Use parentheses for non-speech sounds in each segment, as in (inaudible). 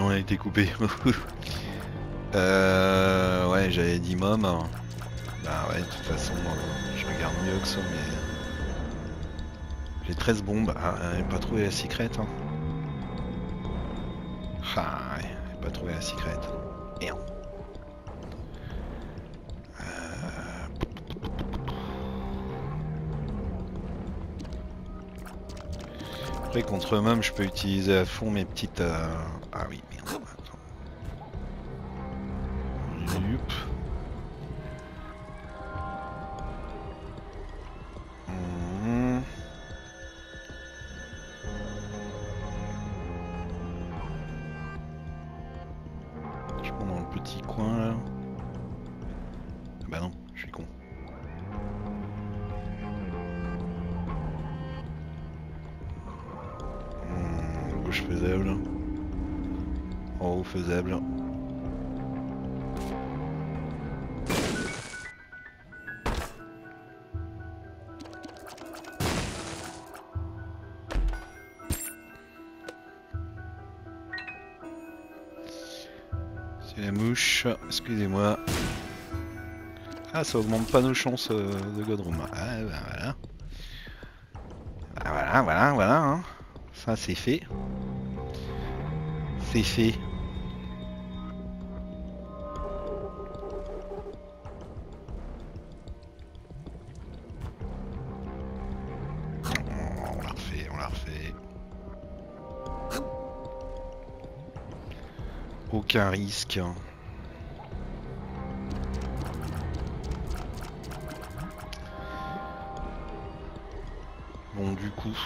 on a été coupé. (laughs) euh, ouais, j'avais dit mom. Bah ouais, de toute façon, euh, je regarde mieux que ça, mais... J'ai 13 bombes. Ah, j'ai pas trouvé la secret. Hein. Ah, pas trouvé la secret. Merde. Après contre mom je peux utiliser à fond mes petites... euh, Ah oui. Mouche, excusez-moi. Ah, ça augmente pas nos chances euh, de Godroom. Ah, voilà. Ah, voilà, voilà, voilà. hein. Ça, c'est fait. C'est fait. Aucun risque. Bon, du coup.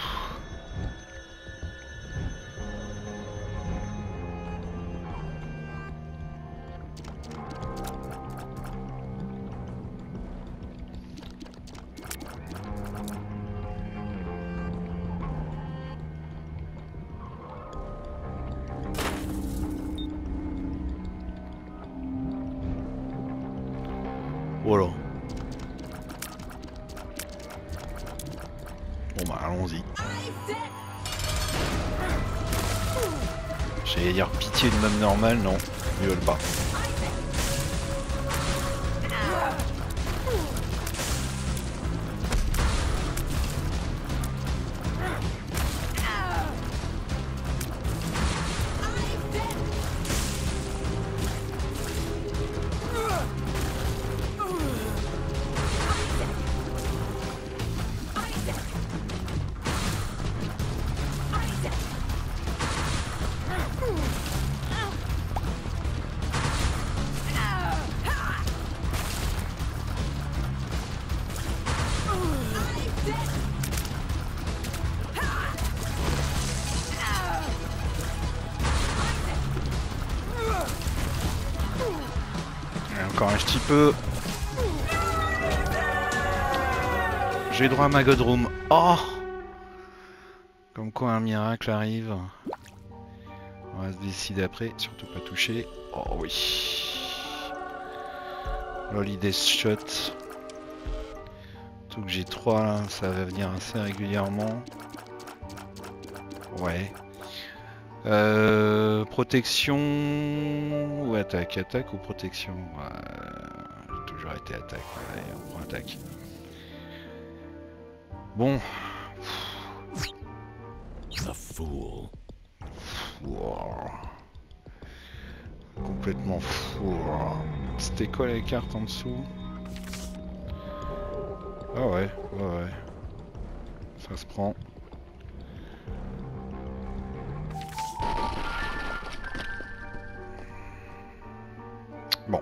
Bon bah allons-y. J'allais dire pitié de même normal, non, ils veulent pas. Encore un petit peu. J'ai droit à ma Godroom. Oh Comme quoi un miracle arrive. On va se décider après, surtout pas toucher. Oh oui. Loli Death Shot. Tout que j'ai 3 là, ça va venir assez régulièrement. Ouais. Euh, protection ou attaque Attaque ou protection Ouais, J'ai toujours été attaque. Allez, on prend attaque. Bon. The fool. Wow. Complètement fou. C'était quoi les cartes en dessous? Ah ouais, ouais, ouais. Ça se prend. Bon.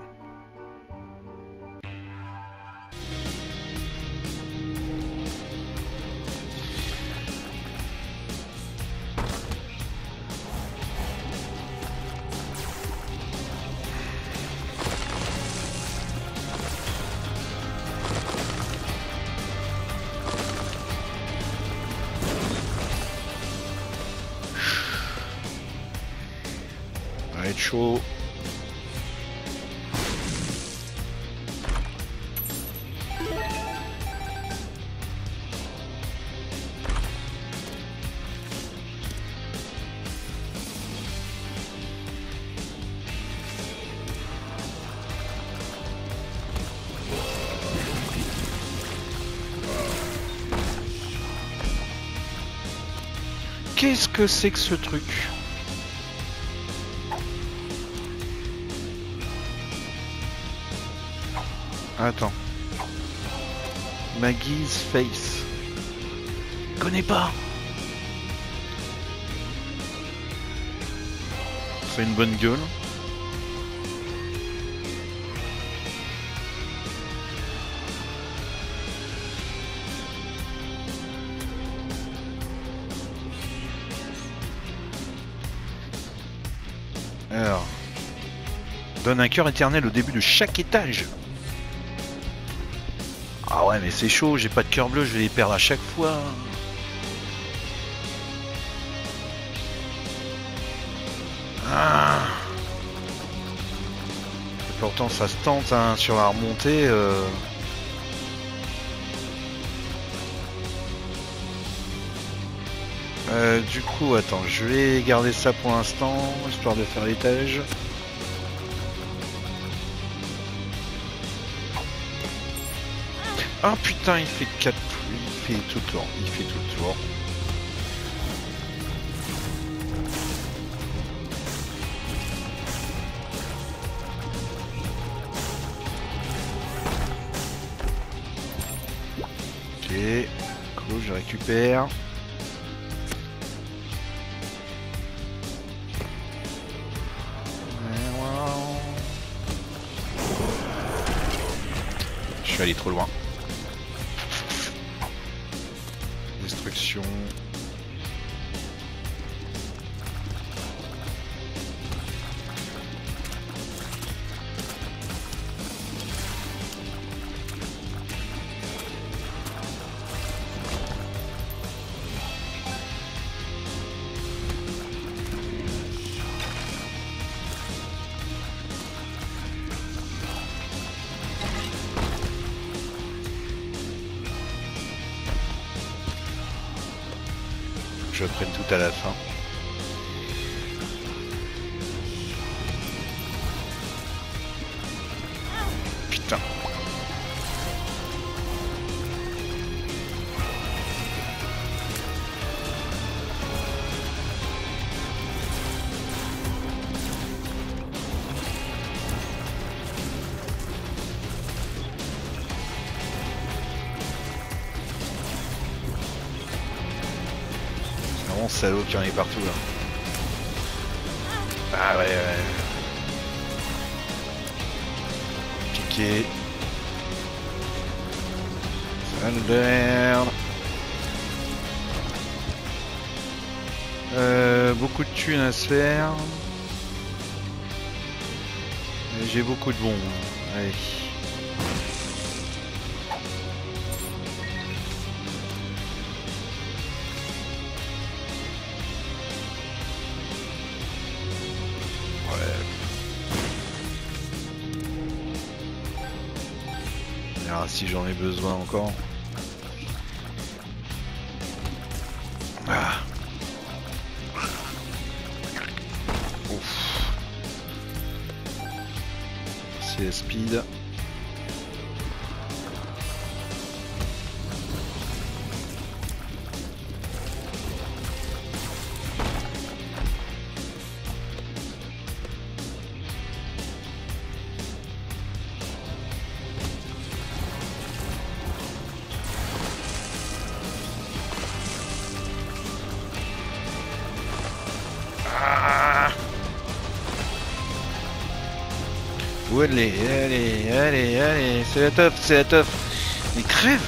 Qu'est-ce que c'est que ce truc? Attends. Maggie's Face. Connais pas. C'est une bonne gueule. Alors. Donne un cœur éternel au début de chaque étage. Ouais mais c'est chaud, j'ai pas de cœur bleu, je vais les perdre à chaque fois. Ah. Et pourtant ça se tente hein, sur la remontée. euh. Euh, du coup, attends, je vais garder ça pour l'instant, histoire de faire l'étage. Ah putain, il fait 4 il fait tout le tour, il fait tout le tour. Ok, cool, je récupère. Je suis allé trop loin. Vraiment salaud qu'il y en ait partout là. Ah ouais ouais. Piqué. Sale de merde. Euh, beaucoup de thunes à se faire. J'ai beaucoup de bons. hein. Allez. Verra si j'en ai besoin encore. Ah. C'est speed. Est Allez, allez, allez, c'est la teuf, c'est la teuf. Mais crève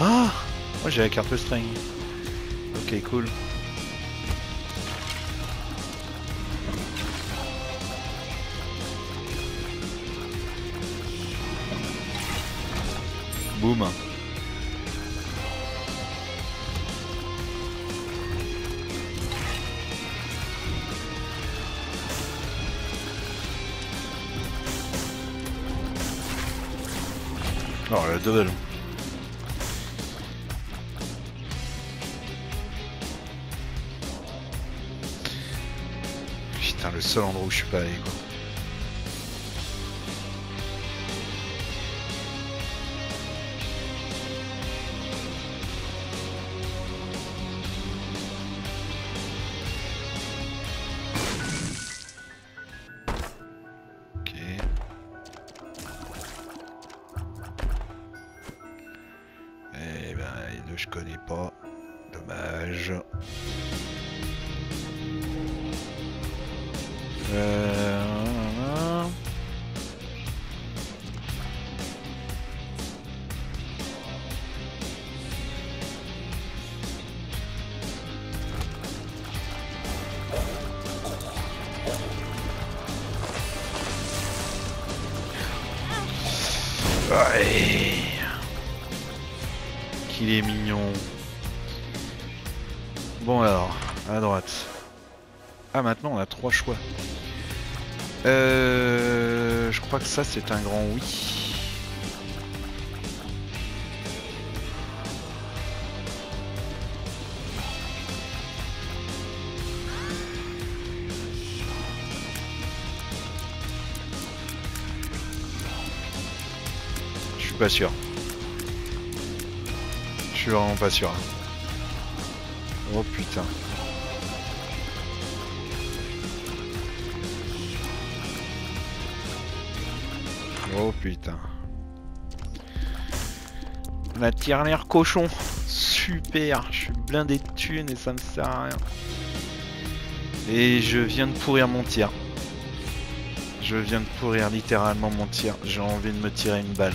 Ah Moi j'ai la carte string. Ok, cool. Boum. Oh, le double. Putain, le seul endroit où je suis pas allé, quoi. Qu'il est mignon. Bon alors, à droite. Ah maintenant on a trois choix. Euh, je crois que ça c'est un grand oui. Suis pas sûr. Je suis vraiment pas sûr. Oh putain. Oh putain. La tirelire cochon. Super. Je suis blindé de thunes et ça me sert à rien. Et je viens de pourrir mon tir. Je viens de pourrir littéralement mon tir. J'ai envie de me tirer une balle.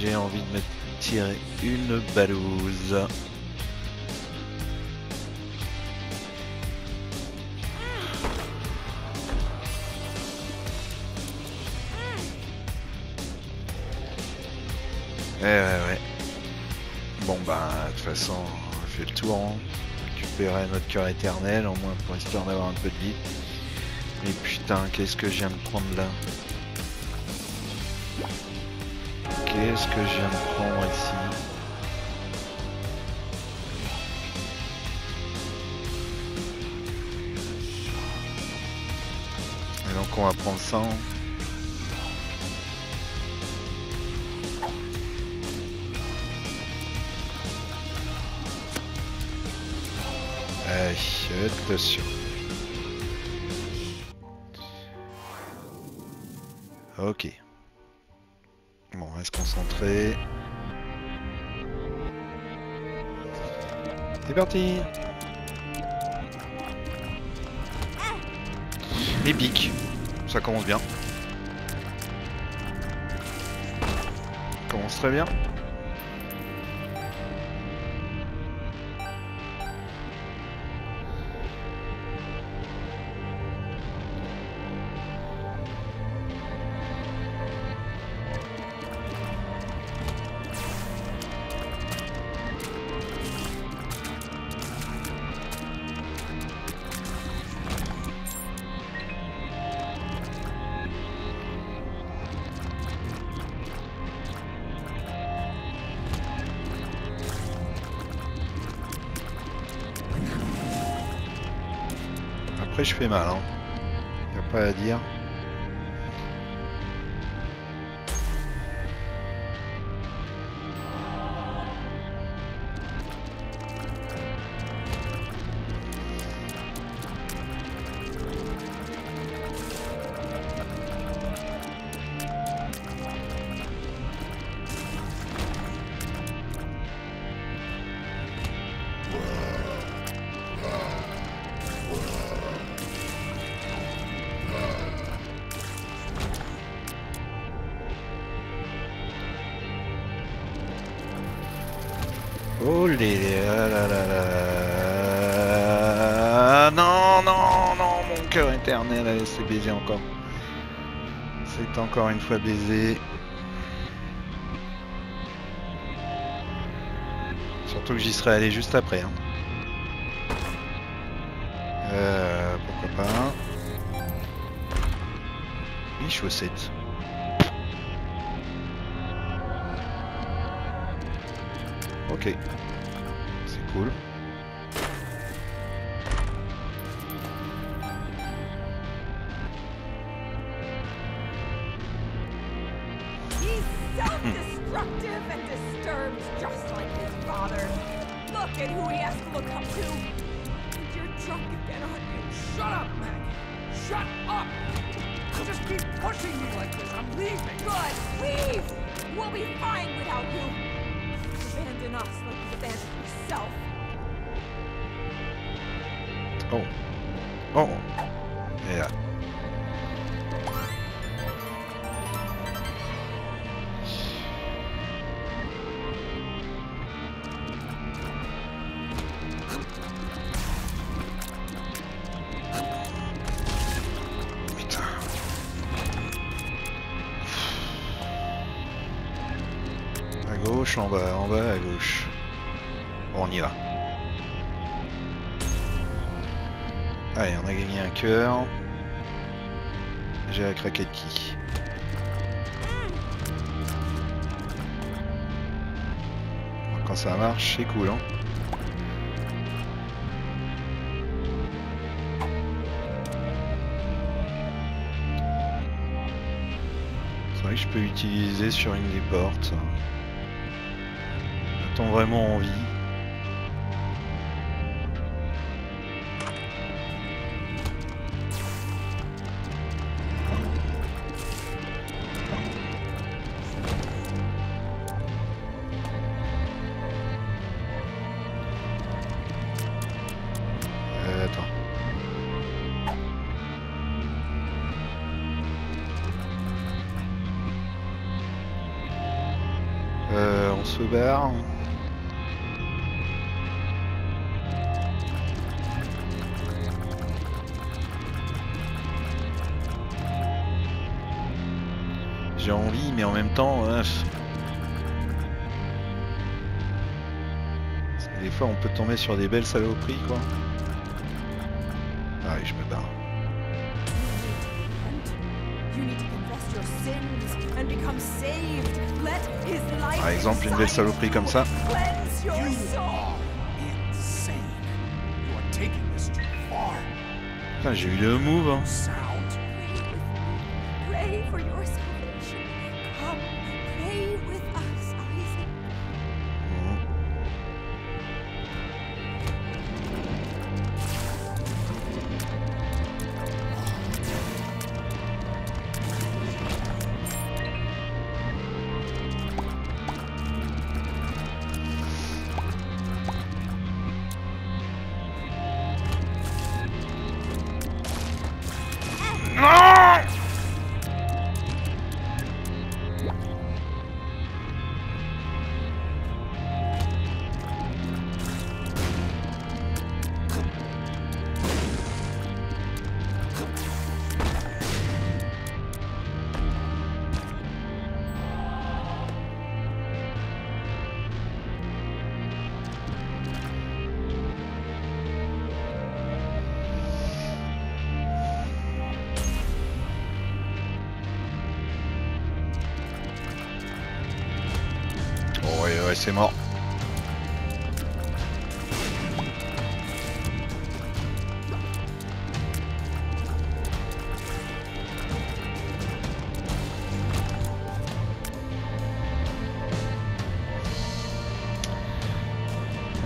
J'ai envie de me tirer une balouse. Ouais, ouais, ouais. Bon, bah, de toute façon, on fait le tour. Hein. Récupérer notre cœur éternel, au moins pour histoire d'avoir un peu de vie. Mais putain, qu'est-ce que je viens de prendre là Qu'est-ce que je viens de prendre ici Et donc on va prendre ça. attention. Ok. C'est parti Les pics. Ça commence bien. Ça commence très bien. Fais mal. Hein. Y a pas à dire. Là. Non, non, non, mon cœur éternel a laissé baiser encore. C'est encore une fois baisé. Surtout que j'y serais allé juste après. hein. Euh, pourquoi pas. Les chaussettes. Ok. Cool. He's self-destructive hmm. and disturbed, just like his father. Look at who he has to look up to. And you're drunk again, aren't you? Shut up, Maggie! Shut up! Just keep pushing me like this. I'm leaving. Good, leave! We'll be fine without you. Abandon us like you abandoned yourself. Oh. Oh. Yeah. en bas, en bas, à gauche. Y va. Allez, on a gagné un cœur. J'ai la craquette qui. Quand ça marche, c'est cool, hein. C'est vrai que je peux utiliser sur une des portes. Attends vraiment envie. Des fois on peut tomber sur des belles saloperies, quoi. Ah je me barre. Par exemple, une belle saloperie comme ça. J'ai eu le move. hein. C'est mort.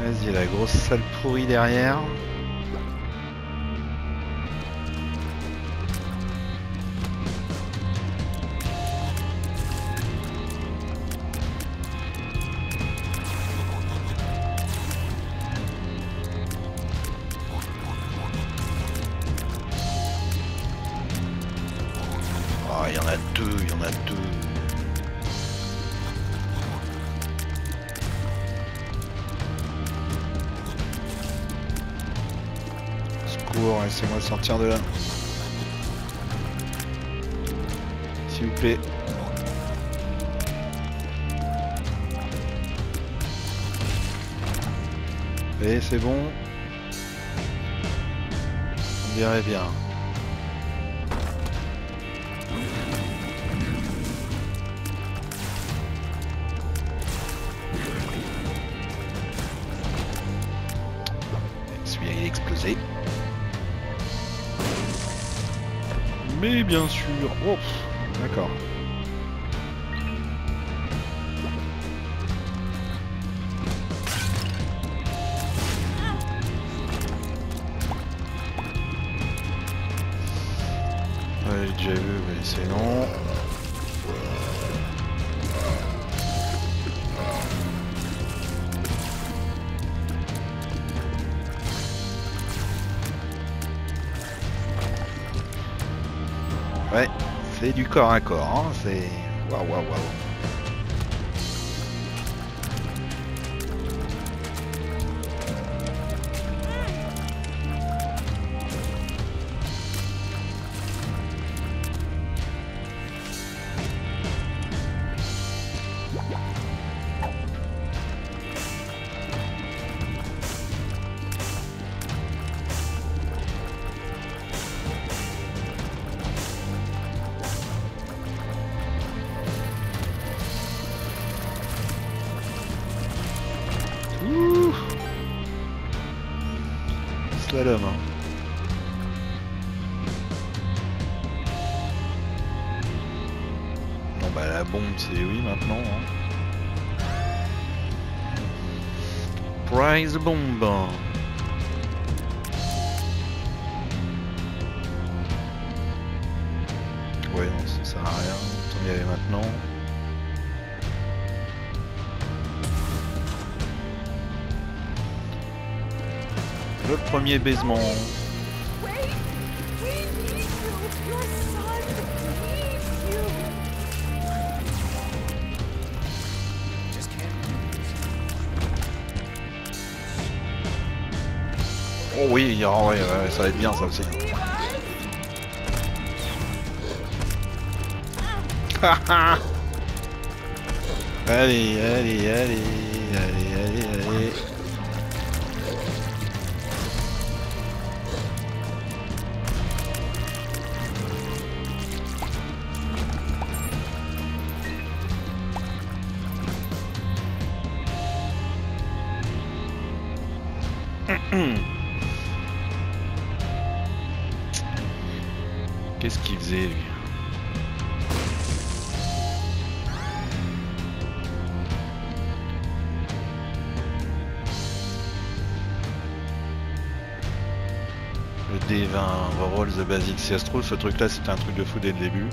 Vas-y, la grosse salle pourrie derrière. Il y en a deux, il y en a deux. Secours, laissez-moi sortir de là. S'il vous plaît. Et c'est bon. On dirait bien. Mais bien sûr. Oh, d'accord. C'est du corps à corps, hein, c'est... Waouh, waouh, waouh. Ça sert à rien, autant y aller maintenant. Le premier baisement. Oh oui, ouais, ouais, ça va être bien ça aussi. (laughs) allez, allez, allez, allez, allez, allez. Qu'est-ce qu'il faisait lui? Le D20 reroll the basic. Si ce truc là c'était un truc de fou dès le début.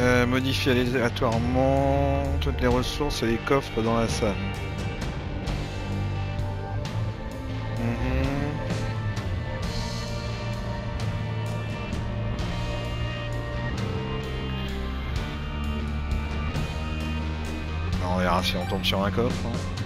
Euh, modifier aléatoirement toutes les ressources et les coffres dans la salle. Tombe sur un coffre. hein.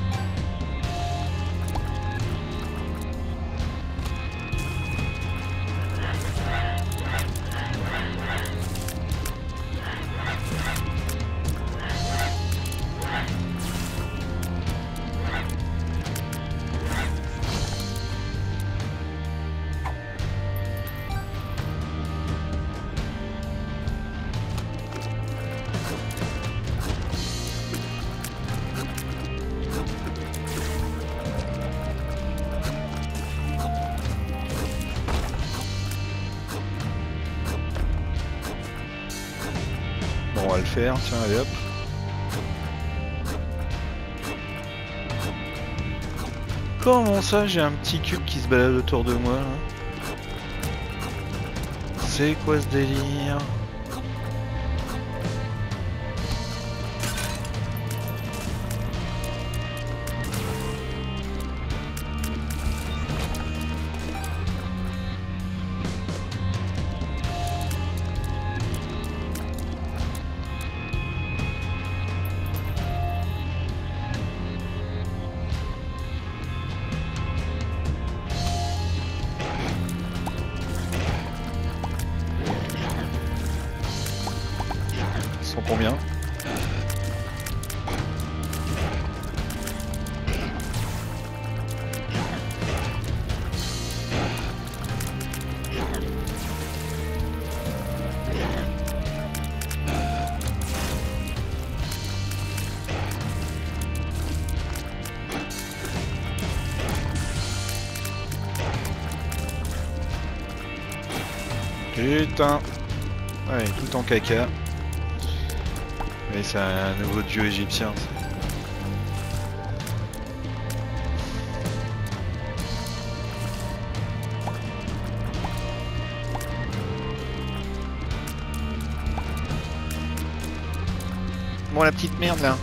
Tiens, allez. Comment ça, j'ai un petit cube qui se balade autour de moi C'est quoi ce délire? Putain Ouais, tout en caca. Mais c'est un nouveau dieu égyptien. Bon, la petite merde là.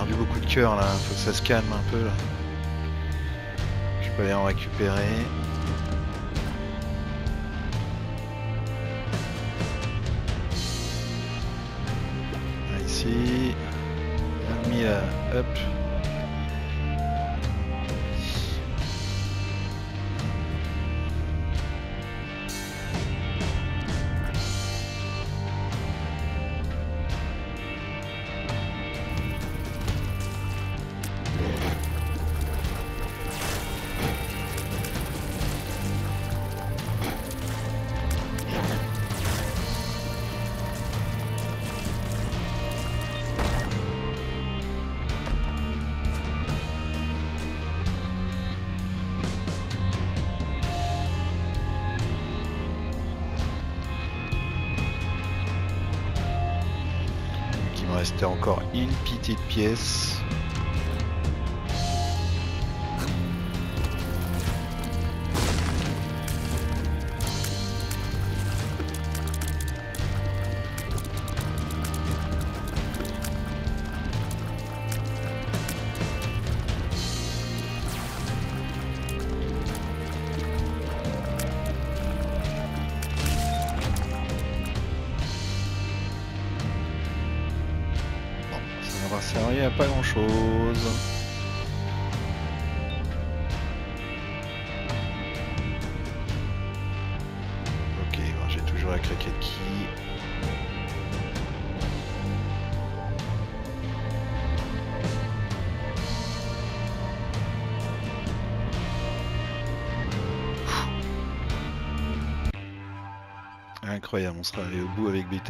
Perdu beaucoup de cœur là, faut que ça se calme un peu là. Je peux aller en récupérer. Ici. Mis la... Hop. Restait encore une petite pièce.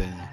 Allé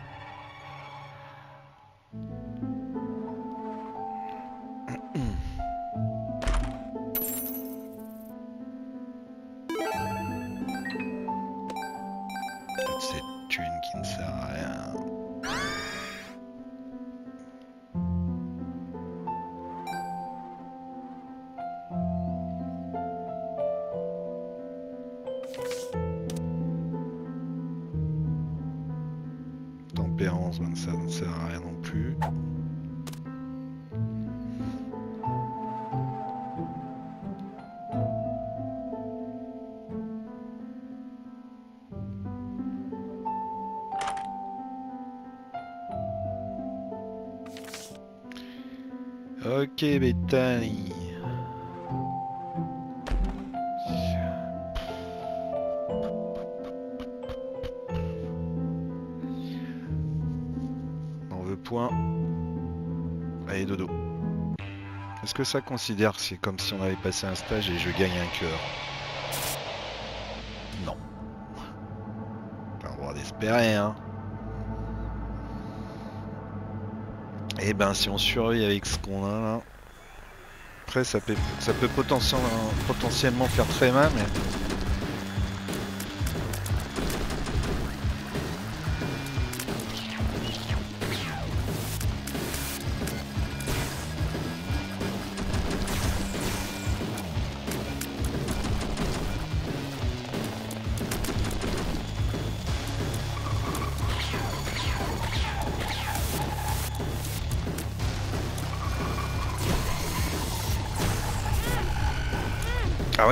Est-ce que ça considère que c'est comme si on avait passé un stage et je gagne un cœur Non. Pas le droit d'espérer, hein. Et ben si on survit avec ce qu'on a là. Après ça peut, potentiellement faire très mal mais.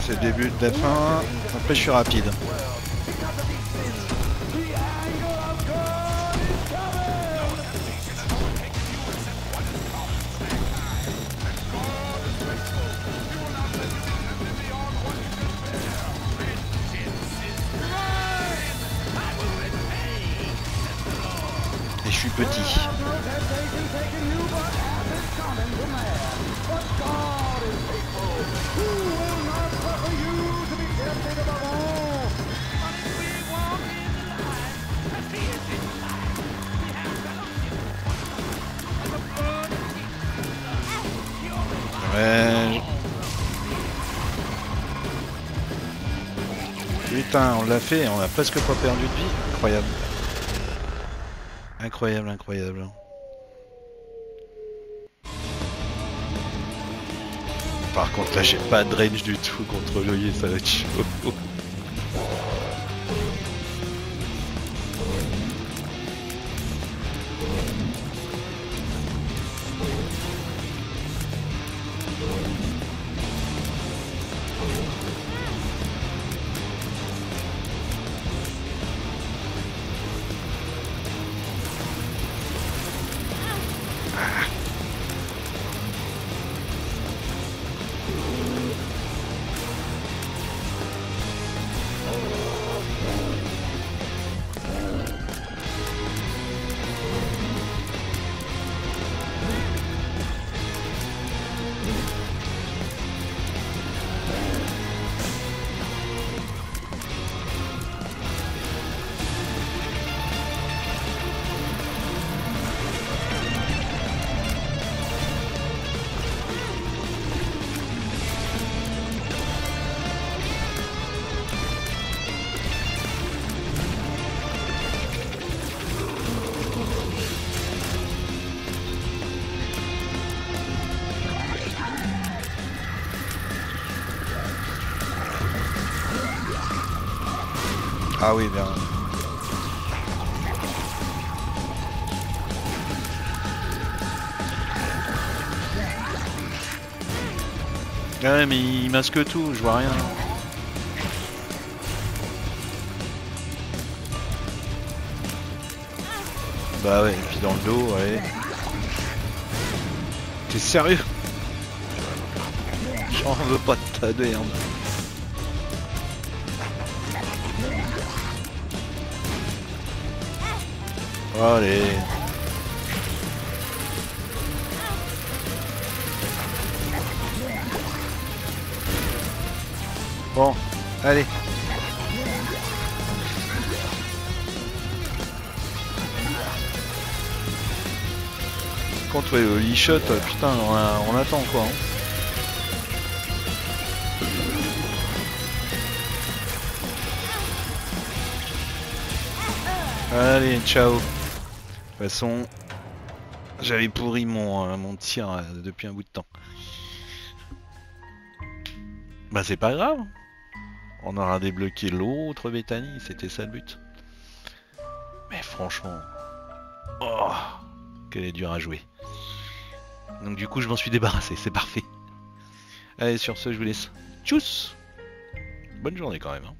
c'est le début de la fin. Après je suis rapide. Putain, on l'a fait, on a presque pas perdu de vie. Incroyable. Incroyable, incroyable. Par contre, là, j'ai pas de range du tout contre l'œil, ça va être. Ah oui, bien. Ouais, mais il masque tout, je vois rien. Bah ouais, et puis dans le dos, ouais. T'es sérieux? J'en veux pas de ta merde. Allez. Bon, allez. Contre le Lee shot, putain, on attend quoi. hein. Allez, ciao. Façon, j'avais pourri mon, euh, mon tir euh, depuis un bout de temps. Bah c'est pas grave. On aura débloqué l'autre Bethany, c'était ça le but. Mais franchement... Oh Qu'elle est dure à jouer. Donc du coup je m'en suis débarrassé, c'est parfait. Allez sur ce je vous laisse. Tchuss Bonne journée quand même. hein.